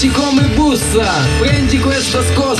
Spingi come bussa, prendi questa scossa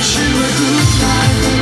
wish you a good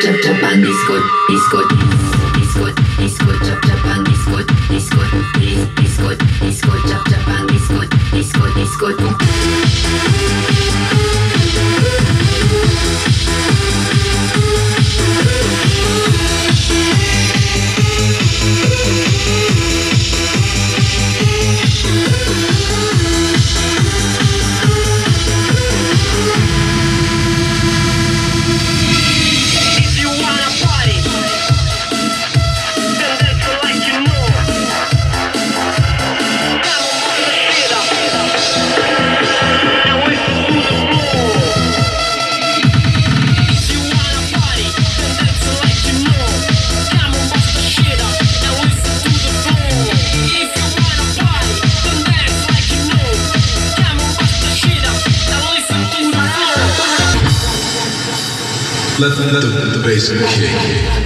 chop chop and disco, disco, disco, disco, chop chop and disco, disco, disco, disco, chop chop and disco, disco, disco. Let the, the bass kick.